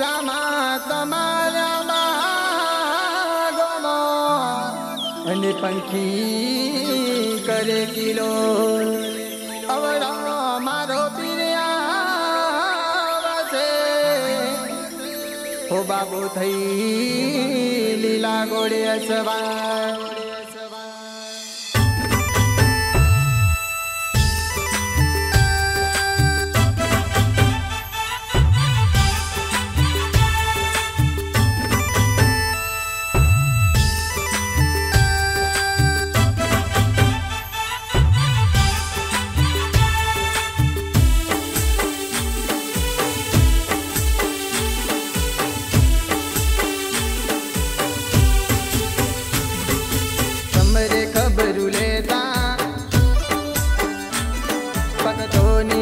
રામા તમારા બાગમો અને પંખી કરે કિલો. અવળો મારો પિર્યા છે હો બાબુ થઈ લીલા ગોળે અસવા.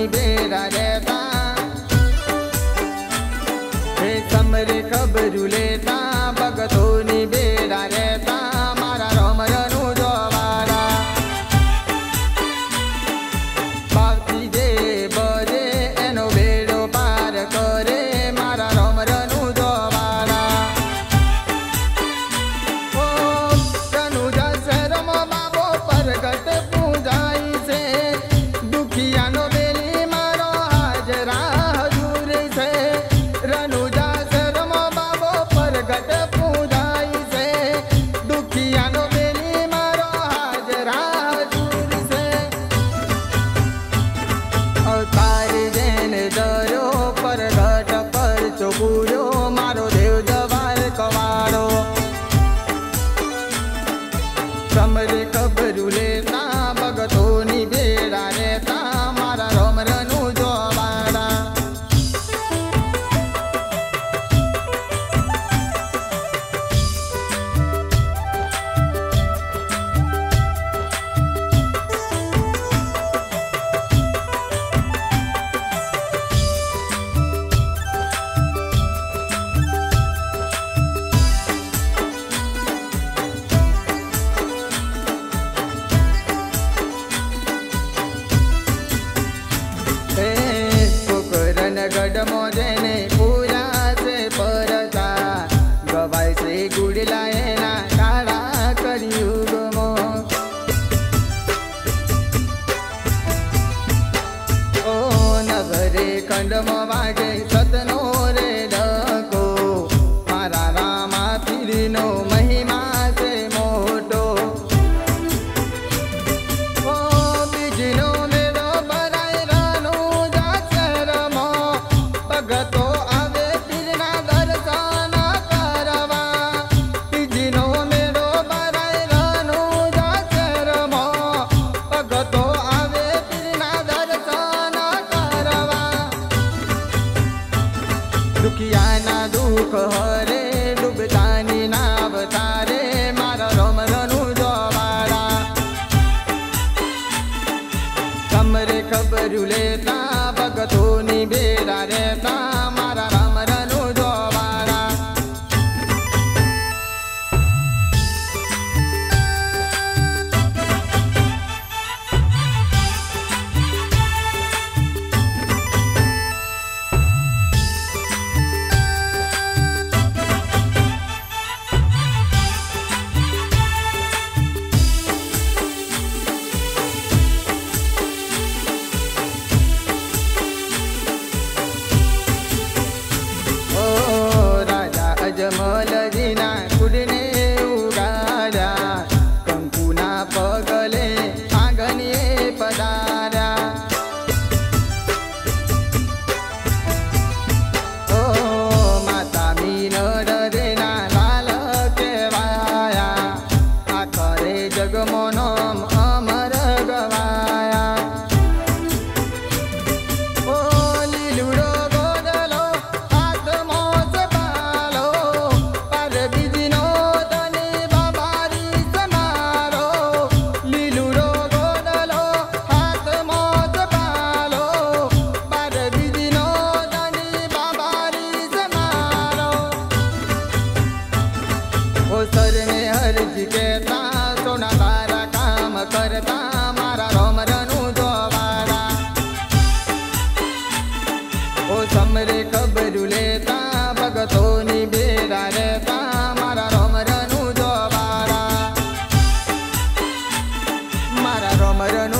I that them all day Jamal નથી કેતા સોના તારા કામ કરતા, મારા રોમરનું જોવાળા ઓ સમરે ખબરું લેતા મારા રોમરનું જોવાળા મારા રોમરનું